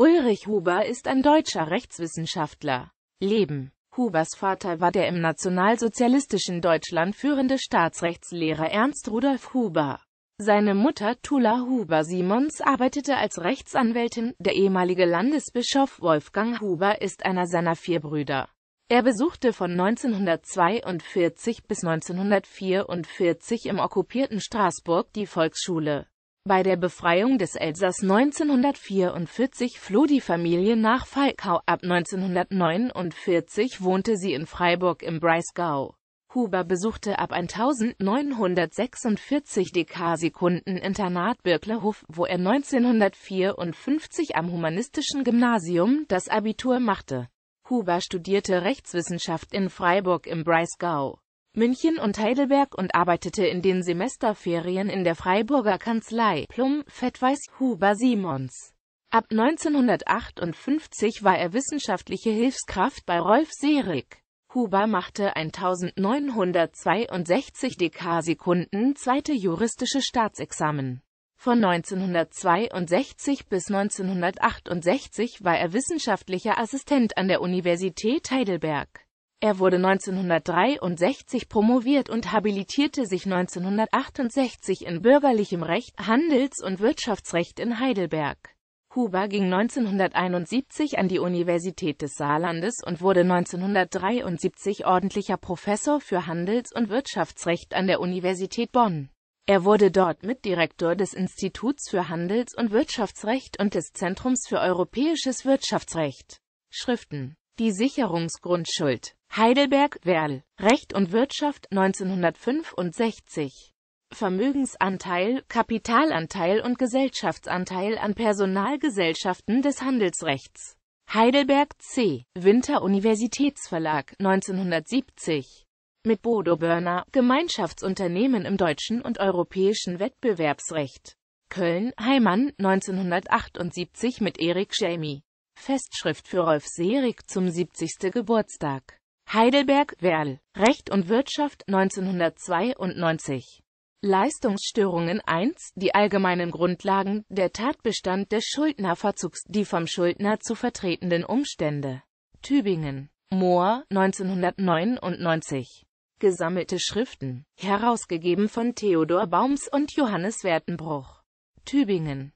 Ulrich Huber ist ein deutscher Rechtswissenschaftler. Leben Hubers Vater war der im nationalsozialistischen Deutschland führende Staatsrechtslehrer Ernst Rudolf Huber. Seine Mutter Tula Huber-Simons arbeitete als Rechtsanwältin, der ehemalige Landesbischof Wolfgang Huber ist einer seiner vier Brüder. Er besuchte von 1942 bis 1944 im okkupierten Straßburg die Volksschule. Bei der Befreiung des Elsass 1944 floh die Familie nach Falkau, ab 1949 wohnte sie in Freiburg im Breisgau. Huber besuchte ab 1946 Dekarsekunden-Internat Birklehof, wo er 1954 am Humanistischen Gymnasium das Abitur machte. Huber studierte Rechtswissenschaft in Freiburg im Breisgau, München und Heidelberg und arbeitete in den Semesterferien in der Freiburger Kanzlei Plum, Fettweiß, Huber Simons. Ab 1958 war er wissenschaftliche Hilfskraft bei Rolf Serig. Huber machte 1962 Dekarsekunden zweite juristische Staatsexamen. Von 1962 bis 1968 war er wissenschaftlicher Assistent an der Universität Heidelberg. Er wurde 1963 promoviert und habilitierte sich 1968 in bürgerlichem Recht, Handels- und Wirtschaftsrecht in Heidelberg. Huber ging 1971 an die Universität des Saarlandes und wurde 1973 ordentlicher Professor für Handels- und Wirtschaftsrecht an der Universität Bonn. Er wurde dort Mitdirektor des Instituts für Handels- und Wirtschaftsrecht und des Zentrums für europäisches Wirtschaftsrecht. Schriften Die Sicherungsgrundschuld Heidelberg, Werl, Recht und Wirtschaft 1965 Vermögensanteil, Kapitalanteil und Gesellschaftsanteil an Personalgesellschaften des Handelsrechts. Heidelberg C. Winter Universitätsverlag 1970. Mit Bodo Börner, Gemeinschaftsunternehmen im deutschen und europäischen Wettbewerbsrecht. Köln, Heimann, 1978 mit Erik Jamie. Festschrift für Rolf Serig zum 70. Geburtstag. Heidelberg, Werl, Recht und Wirtschaft 1992. Leistungsstörungen 1. Die allgemeinen Grundlagen, der Tatbestand des Schuldnerverzugs, die vom Schuldner zu vertretenden Umstände. Tübingen. Mohr, 1999. Gesammelte Schriften, herausgegeben von Theodor Baums und Johannes Wertenbruch. Tübingen.